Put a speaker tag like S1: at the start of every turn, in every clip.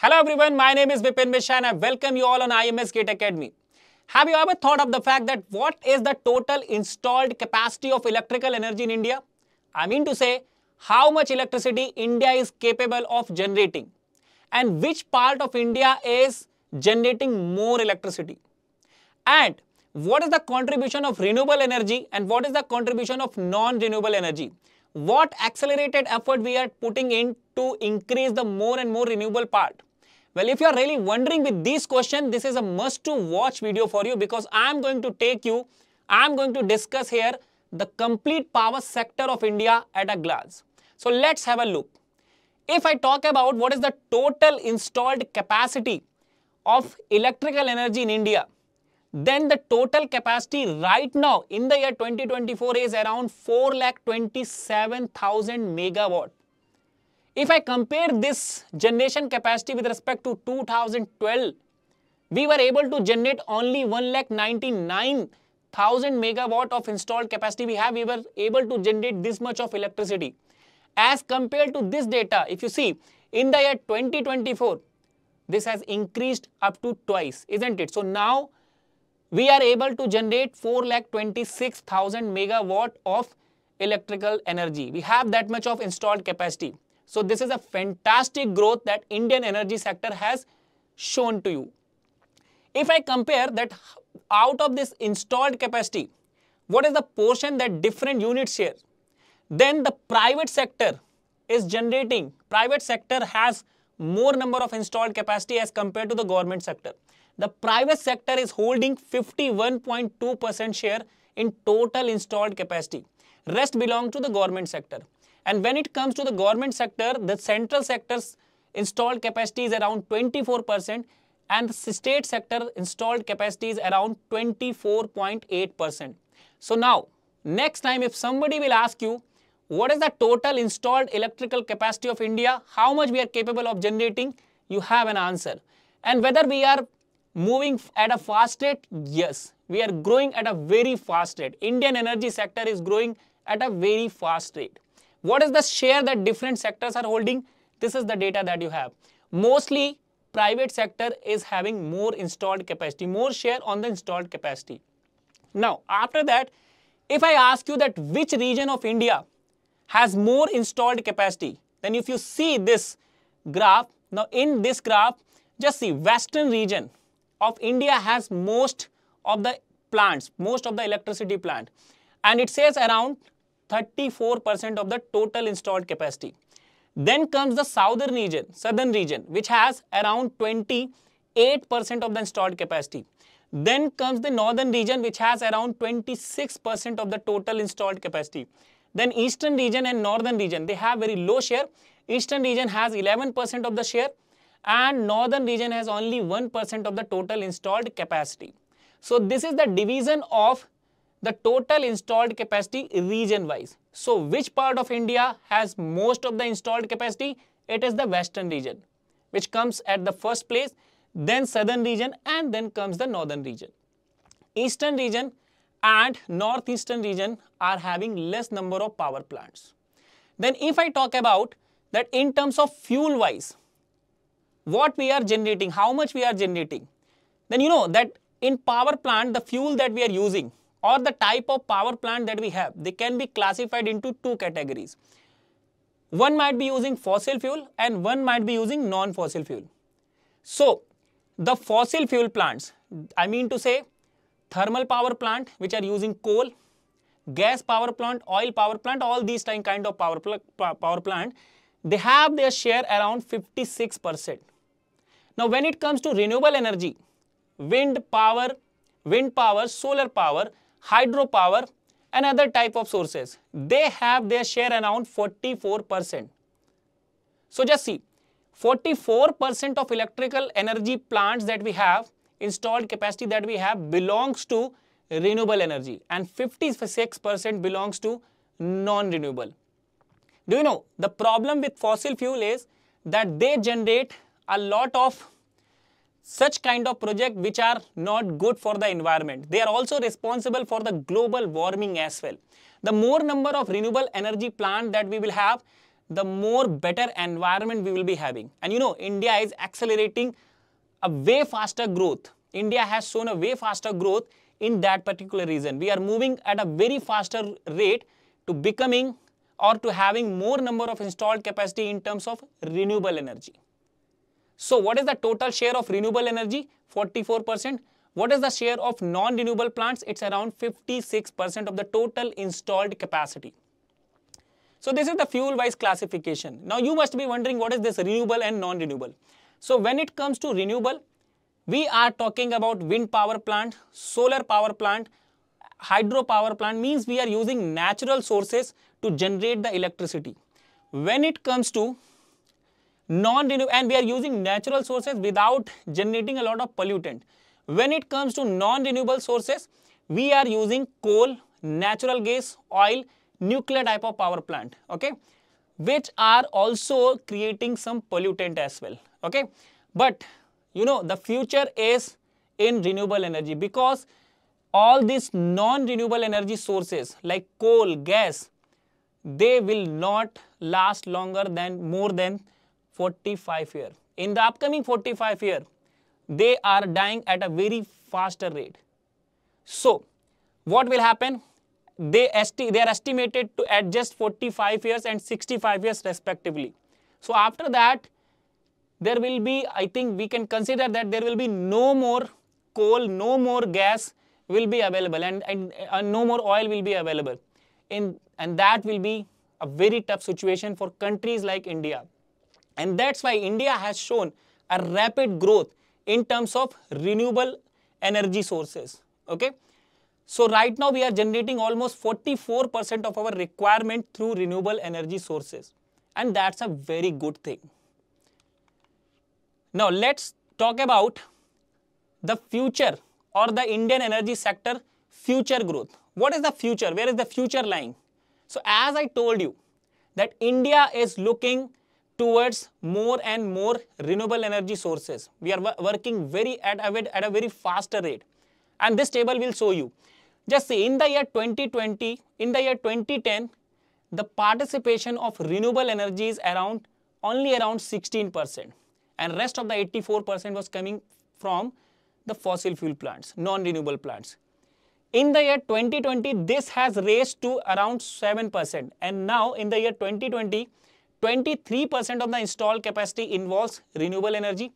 S1: Hello everyone, my name is Vipin Mishra and I welcome you all on IMS Gate Academy. Have you ever thought of the fact that what is the total installed capacity of electrical energy in India? I mean to say, how much electricity India is capable of generating and which part of India is generating more electricity. And what is the contribution of renewable energy and what is the contribution of non-renewable energy? What accelerated effort we are putting in to increase the more and more renewable part? Well, if you are really wondering with this question, this is a must to watch video for you because I am going to take you, I am going to discuss here the complete power sector of India at a glance. So let's have a look. If I talk about what is the total installed capacity of electrical energy in India, then the total capacity right now in the year 2024 is around 4,27,000 megawatt. If I compare this generation capacity with respect to 2012, we were able to generate only 1,99,000 megawatt of installed capacity we have. We were able to generate this much of electricity. As compared to this data, if you see, in the year 2024, this has increased up to twice, isn't it? So now we are able to generate 4,26,000 megawatt of electrical energy. We have that much of installed capacity. So this is a fantastic growth that Indian energy sector has shown to you. If I compare that out of this installed capacity, what is the portion that different units share? Then the private sector is generating, private sector has more number of installed capacity as compared to the government sector. The private sector is holding 51.2% share in total installed capacity. Rest belong to the government sector. And when it comes to the government sector, the central sector's installed capacity is around 24% and the state sector installed capacity is around 24.8%. So now, next time if somebody will ask you, what is the total installed electrical capacity of India, how much we are capable of generating, you have an answer. And whether we are moving at a fast rate, yes, we are growing at a very fast rate. Indian energy sector is growing at a very fast rate. What is the share that different sectors are holding? This is the data that you have. Mostly private sector is having more installed capacity, more share on the installed capacity. Now, after that, if I ask you that which region of India has more installed capacity, then if you see this graph, now in this graph, just see western region of India has most of the plants, most of the electricity plant and it says around 34% of the total installed capacity. Then comes the southern region, southern region, which has around 28% of the installed capacity. Then comes the northern region, which has around 26% of the total installed capacity. Then eastern region and northern region, they have very low share. Eastern region has 11% of the share and northern region has only 1% of the total installed capacity. So this is the division of the total installed capacity region wise. So which part of India has most of the installed capacity? It is the western region which comes at the first place, then southern region and then comes the northern region. Eastern region and northeastern region are having less number of power plants. Then if I talk about that in terms of fuel wise, what we are generating, how much we are generating, then you know that in power plant the fuel that we are using or the type of power plant that we have, they can be classified into two categories. One might be using fossil fuel and one might be using non-fossil fuel. So, the fossil fuel plants, I mean to say thermal power plant which are using coal, gas power plant, oil power plant, all these kind of power, pl power plant, they have their share around 56%. Now, when it comes to renewable energy, wind power, wind power, solar power, hydropower and other type of sources. They have their share around 44%. So just see, 44% of electrical energy plants that we have, installed capacity that we have belongs to renewable energy and 56% belongs to non-renewable. Do you know, the problem with fossil fuel is that they generate a lot of such kind of project which are not good for the environment. They are also responsible for the global warming as well. The more number of renewable energy plant that we will have, the more better environment we will be having. And you know, India is accelerating a way faster growth. India has shown a way faster growth in that particular region. We are moving at a very faster rate to becoming or to having more number of installed capacity in terms of renewable energy. So what is the total share of renewable energy? 44%. What is the share of non-renewable plants? It's around 56% of the total installed capacity. So this is the fuel-wise classification. Now you must be wondering what is this renewable and non-renewable. So when it comes to renewable, we are talking about wind power plant, solar power plant, hydro power plant means we are using natural sources to generate the electricity. When it comes to non-renewable and we are using natural sources without generating a lot of pollutant. When it comes to non-renewable sources, we are using coal, natural gas, oil, nuclear type of power plant, okay, which are also creating some pollutant as well, okay. But you know the future is in renewable energy because all these non-renewable energy sources like coal, gas, they will not last longer than more than 45 year. In the upcoming 45 year, they are dying at a very faster rate. So, what will happen? They, they are estimated to adjust 45 years and 65 years respectively. So, after that, there will be, I think we can consider that there will be no more coal, no more gas will be available and, and uh, no more oil will be available. In, and that will be a very tough situation for countries like India. And that's why India has shown a rapid growth in terms of renewable energy sources. Okay. So right now we are generating almost 44% of our requirement through renewable energy sources. And that's a very good thing. Now let's talk about the future or the Indian energy sector future growth. What is the future? Where is the future lying? So as I told you that India is looking towards more and more renewable energy sources. We are working very at a, at a very faster rate. And this table will show you. Just see, in the year 2020, in the year 2010, the participation of renewable energy is around only around 16% and rest of the 84% was coming from the fossil fuel plants, non-renewable plants. In the year 2020, this has raised to around 7% and now in the year 2020, 23% of the installed capacity involves renewable energy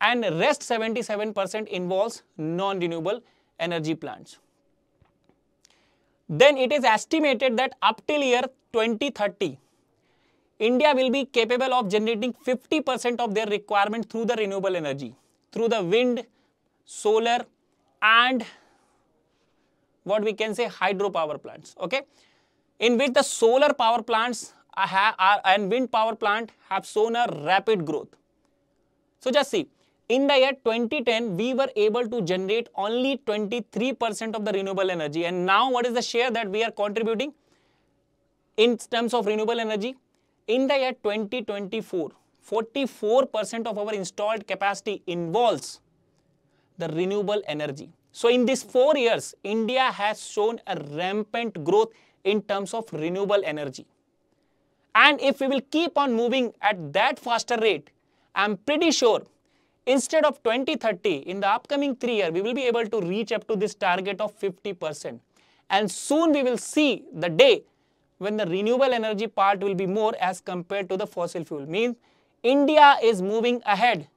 S1: and rest 77% involves non-renewable energy plants. Then it is estimated that up till year 2030, India will be capable of generating 50% of their requirement through the renewable energy, through the wind, solar and what we can say hydropower plants, okay, in which the solar power plants and wind power plant have shown a rapid growth. So just see, in the year 2010, we were able to generate only 23% of the renewable energy. And now what is the share that we are contributing in terms of renewable energy? In the year 2024, 44% of our installed capacity involves the renewable energy. So in these four years, India has shown a rampant growth in terms of renewable energy. And if we will keep on moving at that faster rate, I'm pretty sure instead of 2030, in the upcoming three years, we will be able to reach up to this target of 50%. And soon we will see the day when the renewable energy part will be more as compared to the fossil fuel. Means India is moving ahead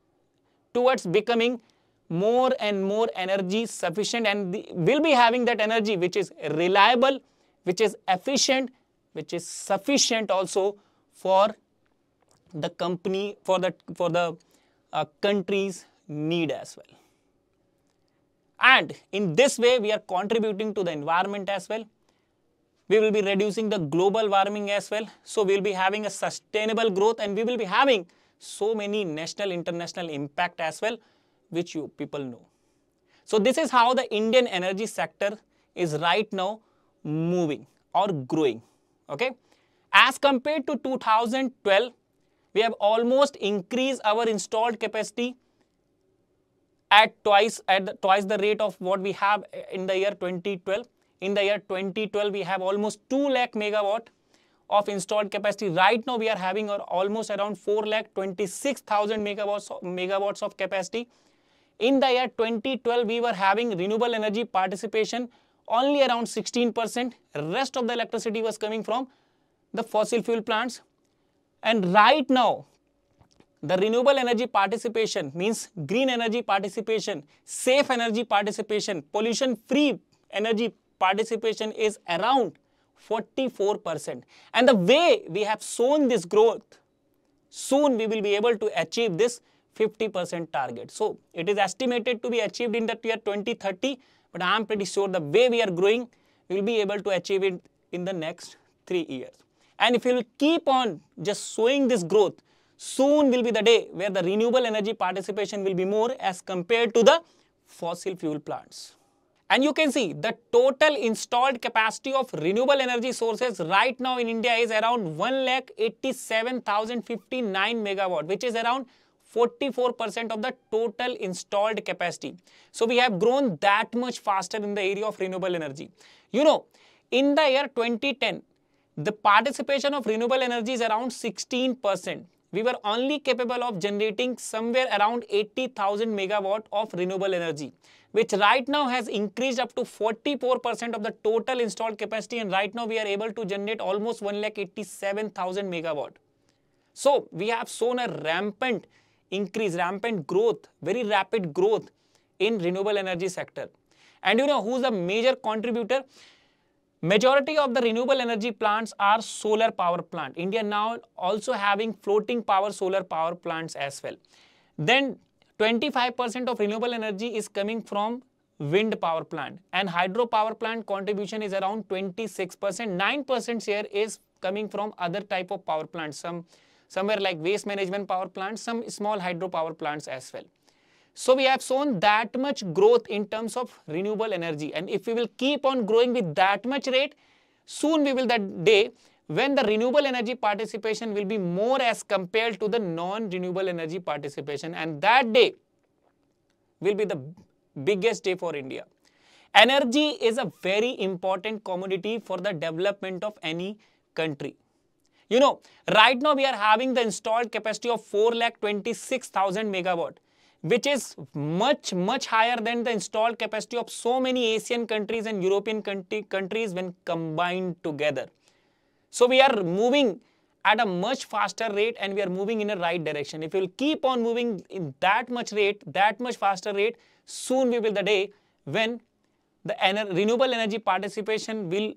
S1: towards becoming more and more energy sufficient and will be having that energy which is reliable, which is efficient, which is sufficient also for the company for the for the uh, country's need as well. And in this way we are contributing to the environment as well. We will be reducing the global warming as well. So we will be having a sustainable growth and we will be having so many national international impact as well which you people know. So this is how the indian energy sector is right now moving or growing okay as compared to 2012 we have almost increased our installed capacity at twice at the, twice the rate of what we have eh, in the year 2012 in the year 2012 we have almost 2 lakh megawatt of installed capacity. Right now we are having almost around 4 lakh 26,000 megawatts, megawatts of capacity. In the year 2012, we were having renewable energy participation only around 16%. Rest of the electricity was coming from the fossil fuel plants. And right now, the renewable energy participation means green energy participation, safe energy participation, pollution free energy participation is around 44%. And the way we have shown this growth, soon we will be able to achieve this 50% target. So it is estimated to be achieved in the year 2030, but I am pretty sure the way we are growing, we will be able to achieve it in the next three years. And if you will keep on just showing this growth, soon will be the day where the renewable energy participation will be more as compared to the fossil fuel plants. And you can see the total installed capacity of renewable energy sources right now in India is around 1,87,059 megawatt, which is around 44% of the total installed capacity. So we have grown that much faster in the area of renewable energy. You know, in the year 2010, the participation of renewable energy is around 16%. We were only capable of generating somewhere around 80,000 megawatt of renewable energy, which right now has increased up to 44% of the total installed capacity. And right now we are able to generate almost 1,87,000 megawatt. So we have shown a rampant increase, rampant growth, very rapid growth in renewable energy sector. And you know who's a major contributor? Majority of the renewable energy plants are solar power plant. India now also having floating power solar power plants as well. Then 25% of renewable energy is coming from wind power plant and hydro power plant contribution is around 26%. 9% share is coming from other type of power plants. Some somewhere like waste management power plants, some small hydro power plants as well. So we have shown that much growth in terms of renewable energy. And if we will keep on growing with that much rate, soon we will that day when the renewable energy participation will be more as compared to the non-renewable energy participation. And that day will be the biggest day for India. Energy is a very important commodity for the development of any country. You know, right now we are having the installed capacity of 4,26,000 megawatt, which is much, much higher than the installed capacity of so many Asian countries and European countries when combined together. So we are moving at a much faster rate and we are moving in a right direction. If we will keep on moving in that much rate, that much faster rate, soon we will the day when the renewable energy participation will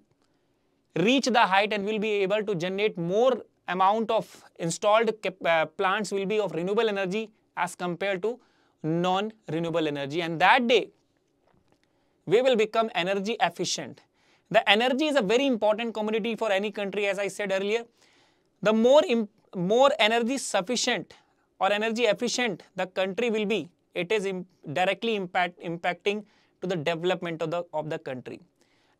S1: reach the height and will be able to generate more amount of installed uh, plants will be of renewable energy as compared to non-renewable energy and that day we will become energy efficient. The energy is a very important commodity for any country as I said earlier. The more, more energy sufficient or energy efficient the country will be, it is directly impact, impacting to the development of the, of the country.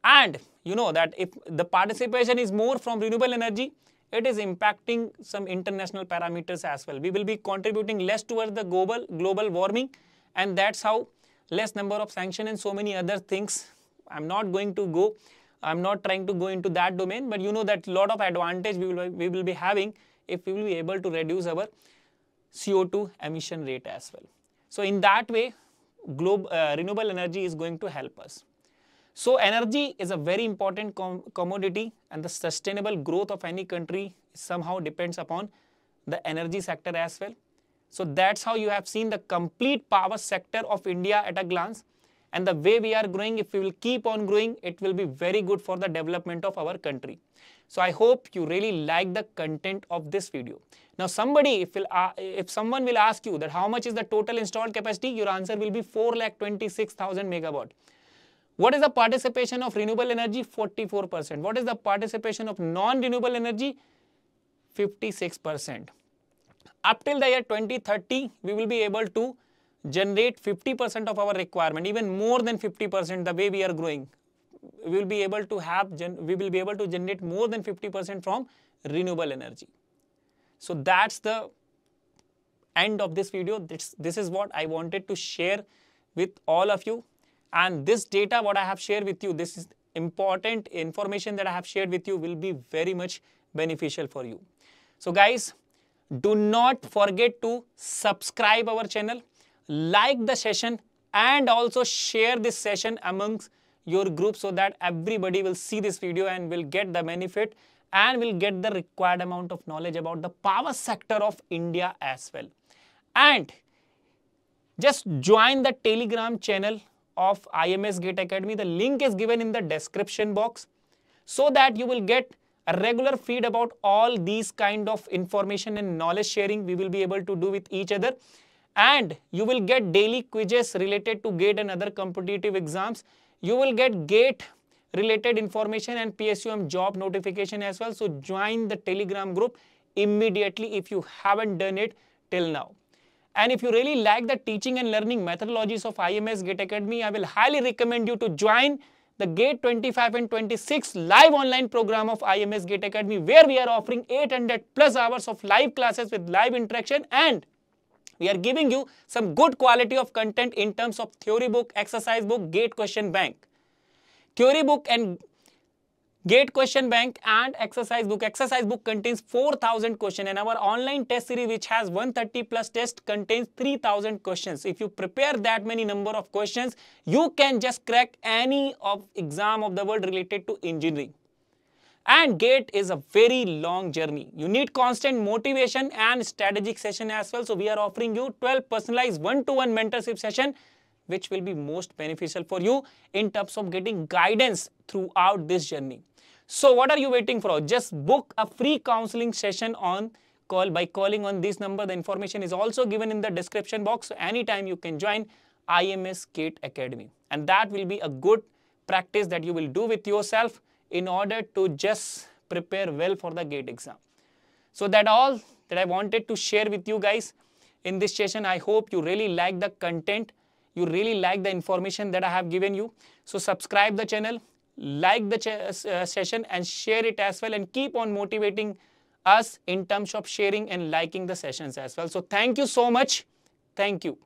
S1: And you know that if the participation is more from renewable energy, it is impacting some international parameters as well. We will be contributing less towards the global, global warming and that's how less number of sanctions and so many other things. I'm not going to go, I'm not trying to go into that domain, but you know that lot of advantage we will, we will be having if we will be able to reduce our CO2 emission rate as well. So in that way, global, uh, renewable energy is going to help us. So energy is a very important com commodity and the sustainable growth of any country somehow depends upon the energy sector as well. So that's how you have seen the complete power sector of India at a glance and the way we are growing, if we will keep on growing, it will be very good for the development of our country. So I hope you really like the content of this video. Now somebody, if, will, uh, if someone will ask you that how much is the total installed capacity, your answer will be 4,26,000 megawatt. What is the participation of renewable energy? 44%. What is the participation of non-renewable energy? 56%. Up till the year 2030, we will be able to generate 50% of our requirement, even more than 50% the way we are growing. We will be able to have, we will be able to generate more than 50% from renewable energy. So that's the end of this video. This, this is what I wanted to share with all of you. And this data what I have shared with you, this is important information that I have shared with you will be very much beneficial for you. So guys, do not forget to subscribe our channel, like the session and also share this session amongst your group so that everybody will see this video and will get the benefit and will get the required amount of knowledge about the power sector of India as well. And just join the telegram channel of IMS Gate Academy. The link is given in the description box so that you will get a regular feed about all these kind of information and knowledge sharing we will be able to do with each other. And you will get daily quizzes related to gate and other competitive exams. You will get gate related information and psum job notification as well. So join the telegram group immediately if you haven't done it till now and if you really like the teaching and learning methodologies of ims gate academy i will highly recommend you to join the GATE 25 and 26 live online program of IMS GATE Academy where we are offering 800 plus hours of live classes with live interaction and we are giving you some good quality of content in terms of theory book, exercise book, GATE question bank. Theory book and Gate question bank and exercise book. Exercise book contains 4000 questions and our online test series which has 130 plus test contains 3000 questions. If you prepare that many number of questions, you can just crack any of exam of the world related to engineering. And GATE is a very long journey. You need constant motivation and strategic session as well. So we are offering you 12 personalized one-to-one -one mentorship session which will be most beneficial for you in terms of getting guidance throughout this journey. So what are you waiting for? Just book a free counseling session on call by calling on this number. The information is also given in the description box. So anytime you can join IMS Gate Academy. And that will be a good practice that you will do with yourself in order to just prepare well for the GATE exam. So that all that I wanted to share with you guys in this session. I hope you really like the content. You really like the information that I have given you. So subscribe the channel like the uh, session and share it as well and keep on motivating us in terms of sharing and liking the sessions as well. So thank you so much. Thank you.